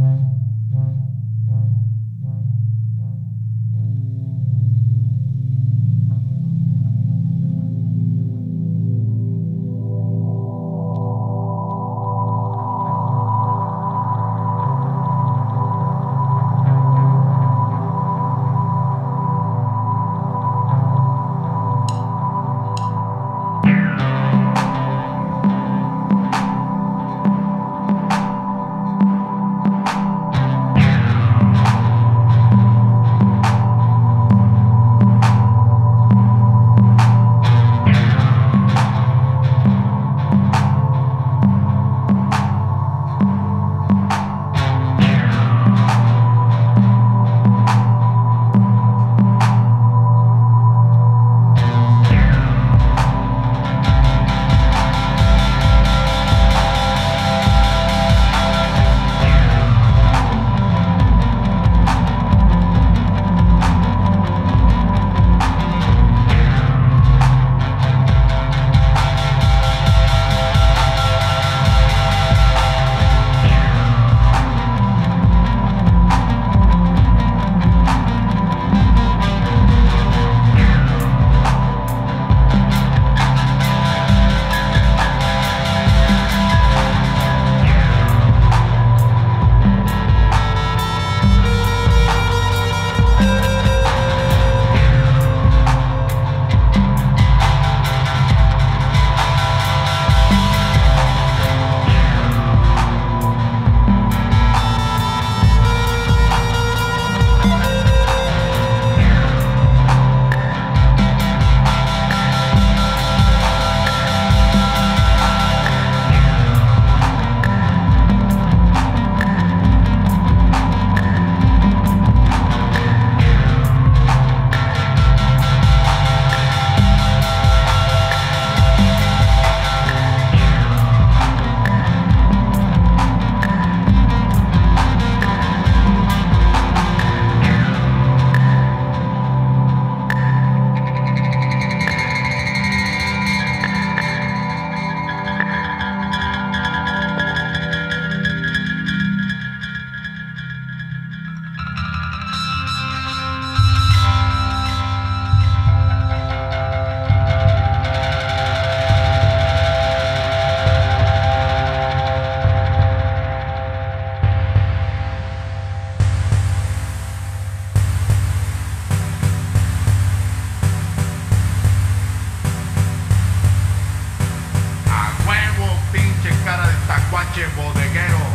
Mm-hmm. noche bodeguero.